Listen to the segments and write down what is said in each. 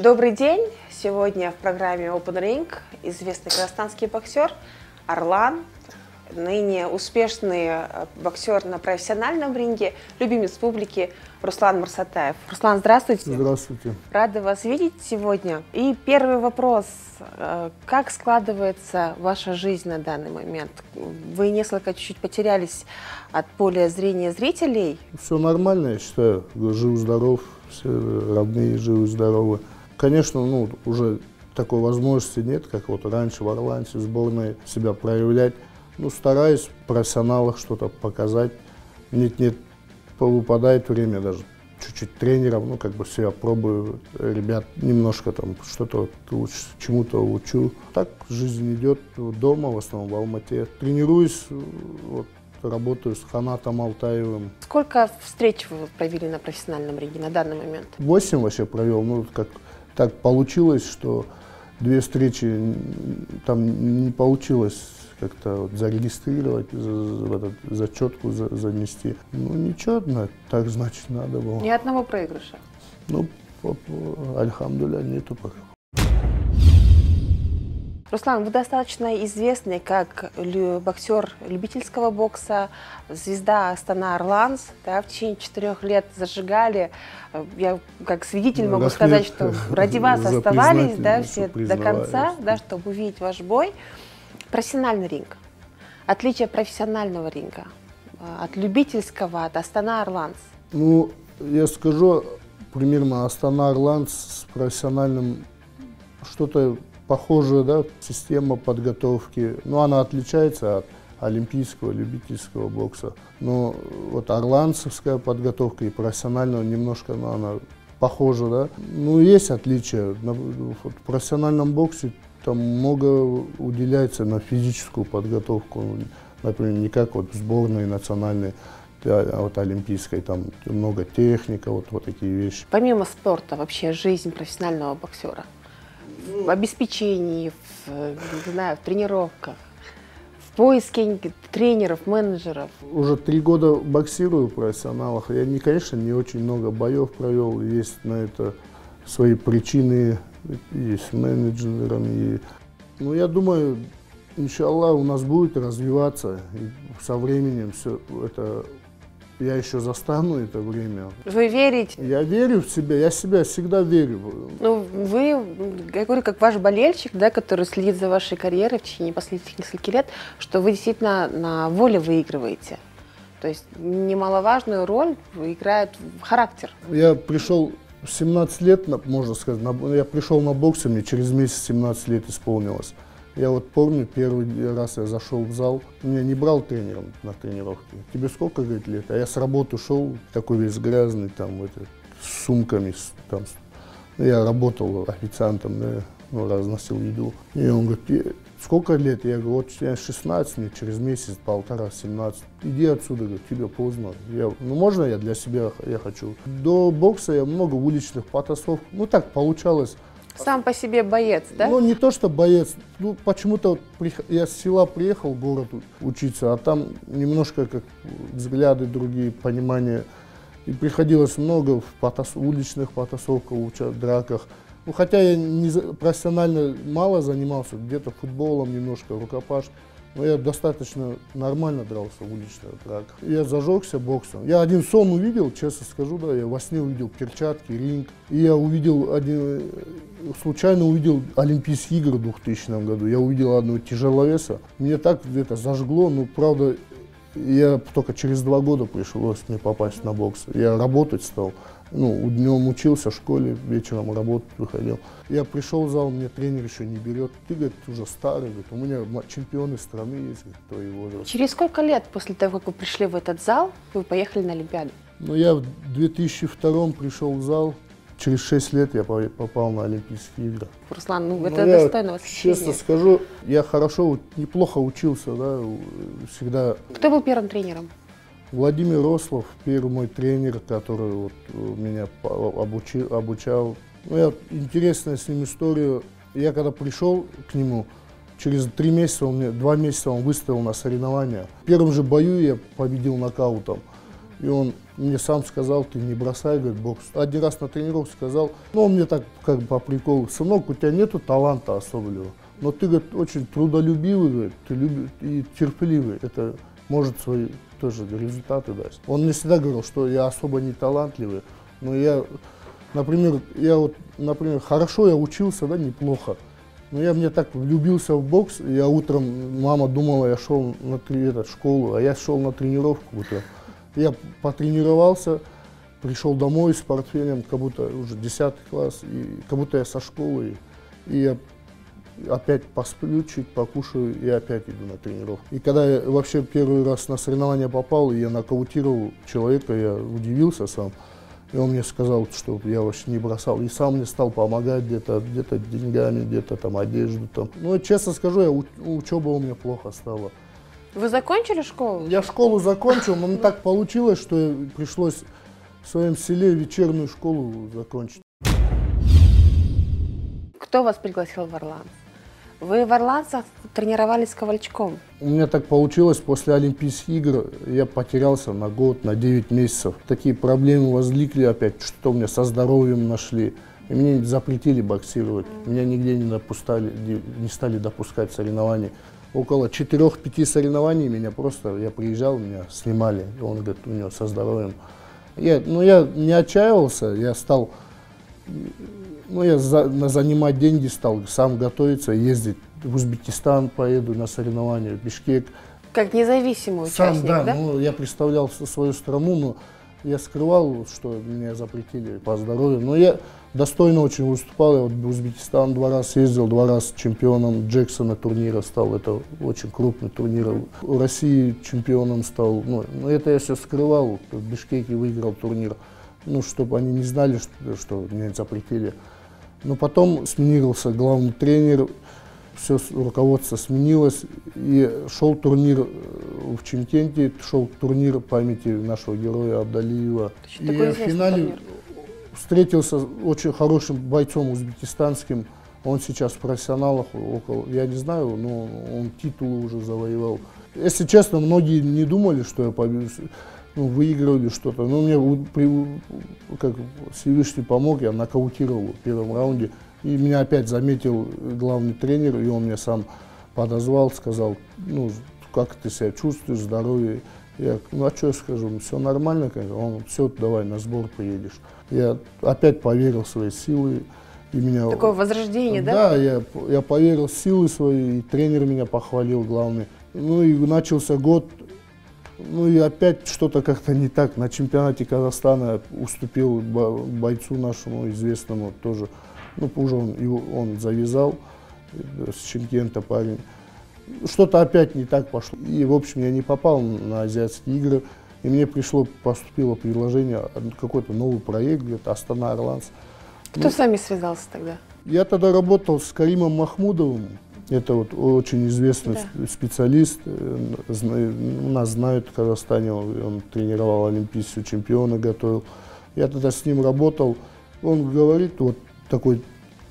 Добрый день! Сегодня в программе Open Ring известный казахстанский боксер Орлан, ныне успешный э, боксер на профессиональном ринге, любимец публики Руслан Марсатаев. Руслан, здравствуйте. Здравствуйте. Рада вас видеть сегодня. И первый вопрос. Э, как складывается ваша жизнь на данный момент? Вы несколько чуть-чуть потерялись от поля зрения зрителей. Все нормально, я считаю. Жив-здоров, все родные живы-здоровы. Конечно, ну, уже такой возможности нет, как вот раньше в Орланде сборной себя проявлять. Ну, стараюсь в профессионалах что-то показать. Нет-нет, выпадает время даже чуть-чуть тренером, ну, как бы себя пробую, ребят немножко там что-то чему-то учу. Так жизнь идет дома, в основном в Алмате. Тренируюсь, вот, работаю с Ханатом Алтаевым. Сколько встреч вы провели на профессиональном ринге на данный момент? Восемь вообще провел, ну, как так получилось, что две встречи там не получилось как-то вот зарегистрировать, за, в этот зачетку за, занести. Ну ничего, так значит надо было. Ни одного проигрыша? Ну, альхамдуля, нету пока. Руслан, вы достаточно известный как боксер любительского бокса, звезда Астана Орланс. Да, в течение четырех лет зажигали. Я как свидетель могу Рахмет сказать, что ради вас оставались да, все до конца, да, чтобы увидеть ваш бой. Профессиональный ринг. Отличие профессионального ринга а, от любительского, от Астана Орланс. Ну, я скажу примерно Астана Орланс с профессиональным что-то похожая да, система подготовки. Но ну, она отличается от олимпийского, любительского бокса. Но вот орландцевская подготовка и профессионального немножко ну, она похожа. Да? Ну, есть отличия. В профессиональном боксе там много уделяется на физическую подготовку. Например, не как вот сборной национальной, а вот олимпийской, там много техника, вот, вот такие вещи. Помимо спорта, вообще жизнь профессионального боксера – в обеспечении, в, не знаю, в тренировках, в поиске тренеров, менеджеров? Уже три года боксирую в профессионалах. Я, не, конечно, не очень много боев провел. Есть на это свои причины, и с менеджерами. И, ну, я думаю, иншаллах, у нас будет развиваться. И со временем все это я еще застану это время. Вы верите? Я верю в себя, я себя всегда верю. Ну, вы, я говорю, как ваш болельщик, да, который следит за вашей карьерой в течение последних нескольких лет, что вы действительно на воле выигрываете. То есть немаловажную роль играет характер. Я пришел в 17 лет, можно сказать, я пришел на бокс, мне через месяц 17 лет исполнилось. Я вот помню, первый раз я зашел в зал, меня не брал тренером на тренировке. Тебе сколько, говорит, лет? А я с работы шел, такой весь грязный, там, это, с сумками, там, я работал официантом, да, ну, разносил еду. И он говорит, сколько лет? Я говорю, вот я 16, мне через месяц, полтора, 17. Иди отсюда, говорит, тебе поздно. Я, ну, можно я для себя, я хочу. До бокса я много уличных потасов, ну, так получалось. Сам по себе боец, да? Ну, не то, что боец. Ну, почему-то вот я с села приехал в город учиться, а там немножко как взгляды другие, понимание. И приходилось много в потас... уличных потасовках, в драках. Ну, хотя я не профессионально мало занимался, где-то футболом немножко, рукопаш. Но я достаточно нормально дрался в уличных драках. Я зажегся боксом. Я один сон увидел, честно скажу, да, я во сне увидел перчатки, ринг. И я увидел один, случайно увидел Олимпийские игры в 2000 году. Я увидел одного тяжеловеса. Мне так это зажгло, ну, правда, я только через два года пришлось мне попасть на бокс. Я работать стал ну, днем учился в школе, вечером работать выходил. Я пришел в зал, мне тренер еще не берет. Ты, говорит, уже старый, говорит, у меня чемпионы страны есть, говорит, твои возраста. Через сколько лет после того, как вы пришли в этот зал, вы поехали на Олимпиаду? Ну, я в 2002 пришел в зал, через 6 лет я попал на Олимпийские игры. Руслан, ну, ну это ну, достойно восхищения. Честно скажу, я хорошо, неплохо учился, да, всегда. Кто был первым тренером? Владимир Рослов, первый мой тренер, который вот меня обучил, обучал. Ну, я, интересная с ним история. Я когда пришел к нему, через три месяца, он мне, два месяца он выставил на соревнования. В первом же бою я победил нокаутом. И он мне сам сказал, ты не бросай, говорит, бокс. Один раз на тренировке сказал, ну он мне так как бы по приколу, сынок, у тебя нету таланта особого, но ты, говорит, очень трудолюбивый, говорит, ты люби, и терпеливый. Это может свои тоже результаты дать. Он мне всегда говорил, что я особо не талантливый, но я, например, я вот, например, хорошо я учился, да, неплохо. Но я мне так влюбился в бокс, я утром, мама думала, я шел на этот, школу, а я шел на тренировку утром. Я потренировался, пришел домой с портфелем, как будто уже 10 класс, и как будто я со школы. И я опять посплю чуть, покушаю и опять иду на тренировку. И когда я вообще первый раз на соревнования попал, и я нокаутировал человека, я удивился сам. И он мне сказал, что я вообще не бросал. И сам мне стал помогать где-то где, -то, деньгами, где-то там одежду. Там. Ну, честно скажу, я, учеба у меня плохо стала. Вы закончили школу? Я школу закончил, но так получилось, что пришлось в своем селе вечернюю школу закончить. Кто вас пригласил в Орландс? Вы в Орландцах тренировались с Ковальчком? У меня так получилось, после Олимпийских игр я потерялся на год, на 9 месяцев. Такие проблемы возникли опять, что у меня со здоровьем нашли. И мне запретили боксировать. Меня нигде не допускали, не стали допускать соревнований около 4-5 соревнований меня просто, я приезжал, меня снимали, и он говорит, у него со здоровьем. Я, ну, я не отчаивался, я стал, ну, я за, на занимать деньги стал, сам готовиться, ездить в Узбекистан, поеду на соревнования, в Бишкек. Как независимый сам, участник, да? да? Ну, я представлял свою страну, но я скрывал, что меня запретили по здоровью. Но я достойно очень выступал. Я вот в Узбекистан два раза ездил, два раза чемпионом Джексона турнира стал. Это очень крупный турнир. В России чемпионом стал. Ну, но это я все скрывал. В Бишкеке выиграл турнир. Ну, чтобы они не знали, что, что меня запретили. Но потом сменился главный тренер все руководство сменилось, и шел турнир э, в Чемкенте, шел турнир памяти нашего героя Абдалиева. И в финале турнир. встретился с очень хорошим бойцом узбекистанским, он сейчас в профессионалах, около, я не знаю, но он титулы уже завоевал. Если честно, многие не думали, что я победу, ну, выигрывали что-то. Но мне как Всевышний помог, я нокаутировал в первом раунде. И меня опять заметил главный тренер, и он меня сам подозвал, сказал, ну, как ты себя чувствуешь, здоровье. Я, ну, а что я скажу, все нормально, конечно. Он, все, давай, на сбор поедешь. Я опять поверил в свои силы. И меня, Такое возрождение, да? Да, я, я поверил в силы свои, и тренер меня похвалил, главный. Ну и начался год, ну и опять что-то как-то не так. На чемпионате Казахстана уступил бойцу нашему известному тоже ну, уже он, его, он завязал э, с Чемкента парень. Что-то опять не так пошло. И, в общем, я не попал на азиатские игры. И мне пришло, поступило предложение, какой-то новый проект, где-то Астана Орландс. Кто ну, с вами связался тогда? Я тогда работал с Каримом Махмудовым. Это вот очень известный да. специалист. Э, нас знают в Казахстане. Он тренировал олимпийского чемпиона, готовил. Я тогда с ним работал. Он говорит, вот такой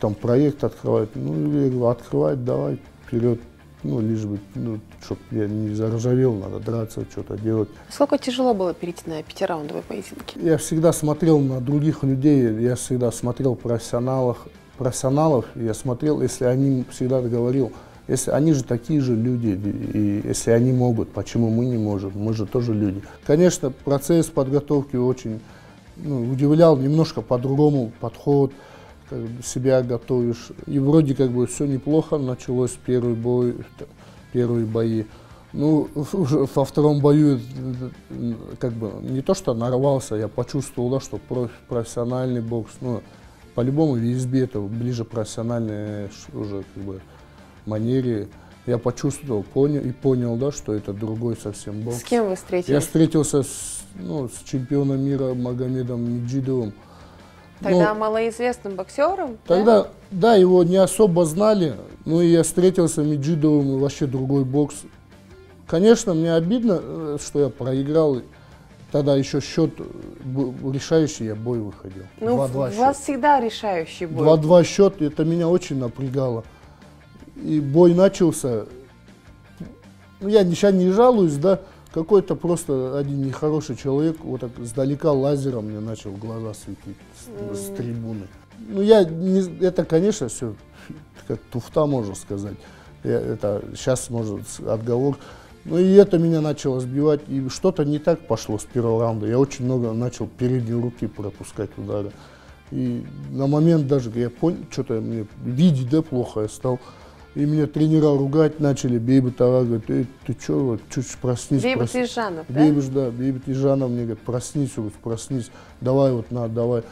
там проект открывать. Ну, я говорю, открывать, давай, вперед. Ну, лишь бы, ну, чтобы я не заржавел, надо драться, что-то делать. Сколько тяжело было перейти на пятираундовые поединки? Я всегда смотрел на других людей, я всегда смотрел профессионалов, профессионалов, я смотрел, если они, всегда говорил, если они же такие же люди, и если они могут, почему мы не можем? Мы же тоже люди. Конечно, процесс подготовки очень ну, удивлял, немножко по-другому подход, как себя готовишь. И вроде как бы все неплохо, началось первый бой, первые бои. Ну, уже во втором бою как бы не то, что нарвался, я почувствовал, да, что профессиональный бокс, ну, по-любому в избе это ближе профессиональной уже как бы манере. Я почувствовал, понял и понял, да, что это другой совсем бокс. С кем вы встретились? Я встретился с, ну, с чемпионом мира Магомедом Меджидовым. Тогда ну, малоизвестным боксером? Тогда, да? да, его не особо знали. Ну и я встретился с Меджидовым, вообще другой бокс. Конечно, мне обидно, э, что я проиграл. Тогда еще счет решающий, я бой выходил. Ну, 2 -2 у счет. вас всегда решающий бой. 2-2 счет, это меня очень напрягало. И бой начался. Ну, я сейчас не жалуюсь, да, Какой-то просто один нехороший человек вот так сдалека лазером мне начал глаза светить с, с трибуны. Ну, я не, это, конечно, все как туфта, можно сказать. Я, это сейчас, может, отговор. Ну и это меня начало сбивать, и что-то не так пошло с первого раунда. Я очень много начал передние руки пропускать удары. И на момент даже я понял, что-то мне видеть, да, плохо я стал. И меня тренера ругать начали, Бейбет Ара говорит, ты, ты что, вот, чуть проснись. Бейбет проснись. Ижанов, да? Бейбет, да, Бейбет Ижанов мне говорит, проснись, вот, проснись, давай вот на, давай.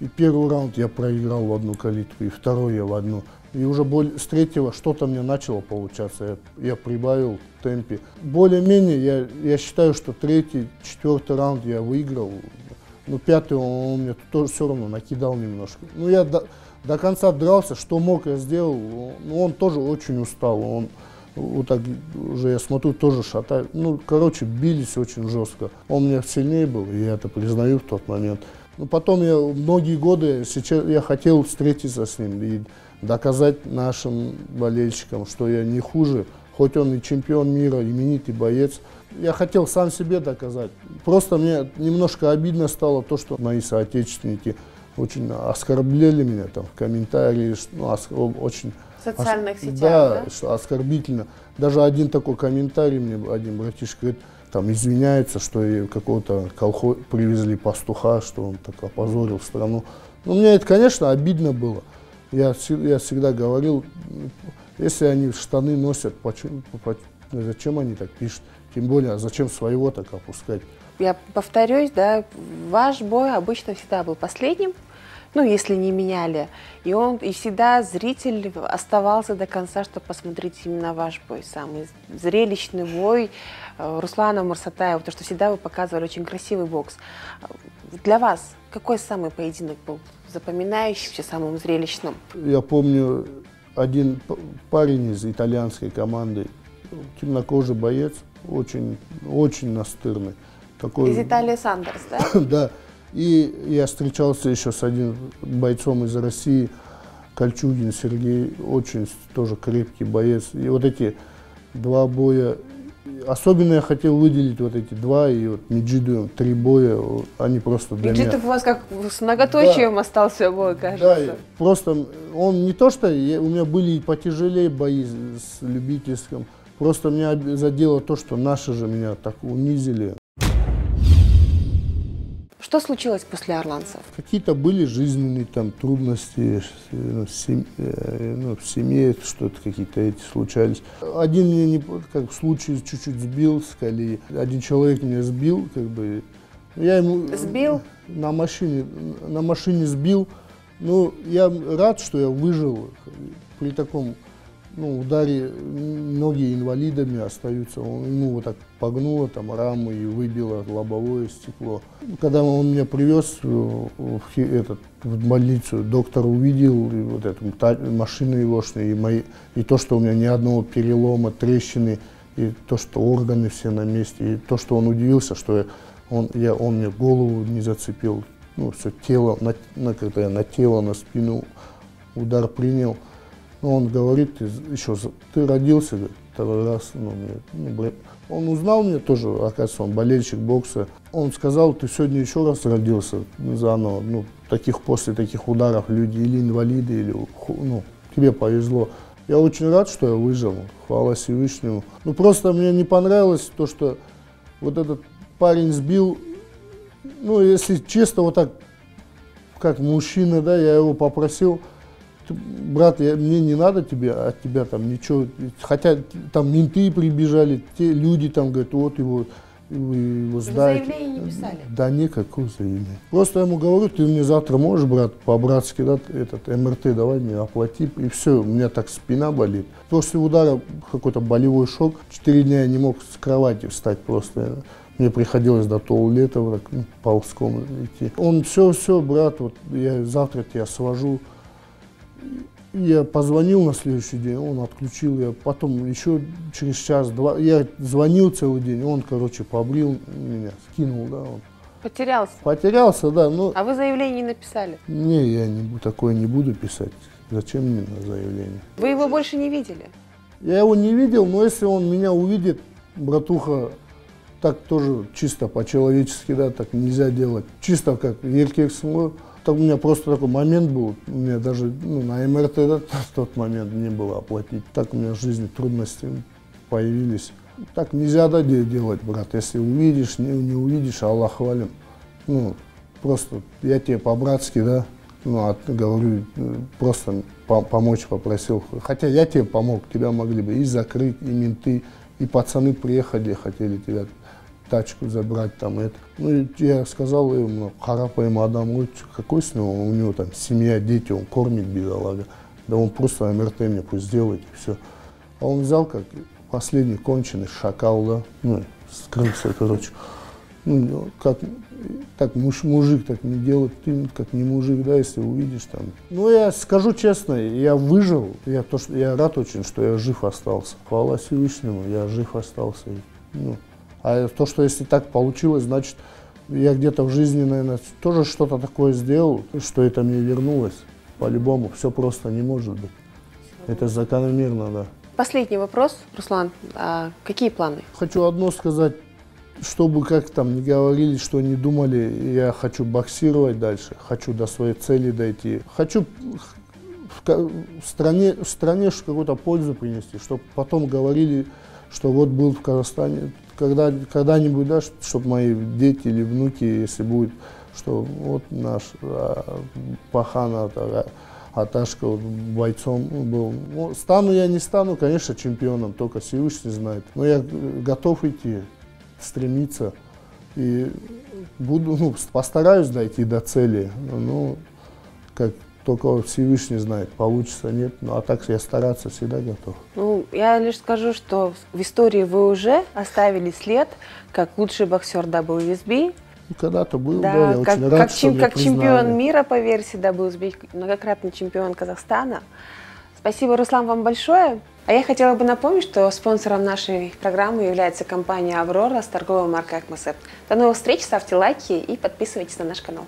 И первый раунд я проиграл в одну калитку, и второй я в одну. И уже более, с третьего что-то мне начало получаться, я, я прибавил темпе. Более-менее я, я считаю, что третий, четвертый раунд я выиграл. Но пятый он, он мне тоже все равно накидал немножко. Ну я до, до конца дрался, что мог я сделал. Но он тоже очень устал. Он вот так уже я смотрю, тоже шатает. Ну, короче, бились очень жестко. Он мне сильнее был, и я это признаю в тот момент. Но потом я многие годы сейчас я хотел встретиться с ним и доказать нашим болельщикам, что я не хуже, хоть он и чемпион мира, именитый боец. Я хотел сам себе доказать. Просто мне немножко обидно стало то, что мои соотечественники очень оскорбляли меня там в комментариях, ну, очень в социальных сетях, да, да? Что оскорбительно. Даже один такой комментарий мне один братишка говорит, там извиняется, что какого-то колхоз привезли пастуха, что он так опозорил страну. Ну, мне это, конечно, обидно было. Я, я всегда говорил, если они штаны носят, почему, зачем они так пишут? Тем более, зачем своего так опускать? Я повторюсь, да, ваш бой обычно всегда был последним, ну, если не меняли. И он, и всегда зритель оставался до конца, чтобы посмотреть именно ваш бой. Самый зрелищный бой э, Руслана Мурсатаева, потому что всегда вы показывали очень красивый бокс. Для вас какой самый поединок был запоминающимся, самым зрелищным? Я помню один парень из итальянской команды, темнокожий боец, очень, очень настырный. Такой... Из Италии Сандерс, да? да. И я встречался еще с одним бойцом из России, Кольчугин Сергей, очень тоже крепкий боец. И вот эти два боя, особенно я хотел выделить вот эти два, и вот Меджиду три боя, они просто для Меджидов меня... у вас как с многоточием да. остался бой, кажется. Да, просто он не то, что я, у меня были и потяжелее бои с любительским, просто меня задело то, что наши же меня так унизили. Что случилось после орланцев? Какие-то были жизненные там трудности ну, в, семье, э, ну, в семье, что-то какие-то эти случались. Один мне не, как в случае чуть-чуть сбил с колеи. Один человек меня сбил, как бы. Я ему сбил на машине, на машине сбил. Ну, я рад, что я выжил при таком ну, ударе многие инвалидами остаются. Он, ему вот так погнуло там раму и выбило лобовое стекло. Когда он меня привез в, этот, в больницу, доктор увидел вот эту машину егошную, и, мои, и то, что у меня ни одного перелома, трещины, и то, что органы все на месте, и то, что он удивился, что я, он, я, он мне голову не зацепил, ну, все тело, на, на, когда я на тело, на спину удар принял. Но он говорит, ты еще ты родился, говорит, второй раз. Ну, мне, ну, он узнал меня тоже, оказывается, он болельщик бокса. Он сказал, ты сегодня еще раз родился заново. Ну, таких после таких ударов люди или инвалиды, или ну, тебе повезло. Я очень рад, что я выжил. Хвала Всевышнему. Ну просто мне не понравилось то, что вот этот парень сбил, ну если честно, вот так, как мужчина, да, я его попросил, брат, я, мне не надо тебе, от тебя там ничего, хотя там менты прибежали, те люди там говорят, вот его, его знаете. Вы заявление не писали? Да никакого заявления. Просто я ему говорю, ты мне завтра можешь, брат, по-братски, да, этот МРТ давай мне оплати, и все, у меня так спина болит. После удара какой-то болевой шок, четыре дня я не мог с кровати встать просто. Мне приходилось до туалета ну, ползком идти. Он, все, все, брат, вот я завтра тебя свожу. Я позвонил на следующий день, он отключил, я потом еще через час-два, я звонил целый день, он, короче, побрил меня, скинул, да, он. Потерялся? Потерялся, да. Но... А вы заявление не написали? Не, я не, такое не буду писать. Зачем мне на заявление? Вы его больше не видели? Я его не видел, но если он меня увидит, братуха, так тоже чисто по-человечески, да, так нельзя делать. Чисто как еркексің Так у меня просто такой момент был, у меня даже ну, на МРТ да, в тот момент не было оплатить. Так у меня в жизни трудности появились. Так нельзя да, делать, брат. Если увидишь, не, не увидишь, Аллах хвалим. Ну, просто я тебе по-братски, да, ну, а говорю, просто по помочь попросил. Хотя я тебе помог, тебя могли бы и закрыть, и менты, и пацаны приехали, хотели тебя тачку забрать, там это. Ну, я сказал ему, харапаем адам, ой, какой с него, у него там семья, дети, он кормит бедолага. Да он просто МРТ мне пусть сделает, и все. А он взял, как последний конченый шакал, да, ну, скрылся, короче. Ну, как, так муж, мужик так не делает, ты как не мужик, да, если увидишь там. Ну, я скажу честно, я выжил, я, то, что, я рад очень, что я жив остался. Хвала Всевышнему, я жив остался. Ну, а то, что если так получилось, значит, я где-то в жизни, наверное, тоже что-то такое сделал, что это мне вернулось. По-любому, все просто не может быть. Это закономерно, да. Последний вопрос, Руслан. А какие планы? Хочу одно сказать чтобы как там не говорили, что не думали, я хочу боксировать дальше, хочу до своей цели дойти. Хочу в, стране, в стране какую-то пользу принести, чтобы потом говорили, что вот был в Казахстане, когда, когда-нибудь, да, чтобы мои дети или внуки, если будет, что вот наш а, Пахан, а, Аташка вот, бойцом был. Ну, стану я, не стану, конечно, чемпионом, только Всевышний знает. Но я готов идти стремиться. И буду, ну, постараюсь дойти до цели. Ну, как только Всевышний знает, получится, нет. Ну, а так я стараться всегда готов. Ну, я лишь скажу, что в истории вы уже оставили след, как лучший боксер WSB. Ну, когда-то был, да, да я как, очень рад, как, чем, как чемпион мира по версии WSB, многократный чемпион Казахстана. Спасибо, Руслан, вам большое. А я хотела бы напомнить, что спонсором нашей программы является компания «Аврора» с торговой маркой «Акмасеп». До новых встреч, ставьте лайки и подписывайтесь на наш канал.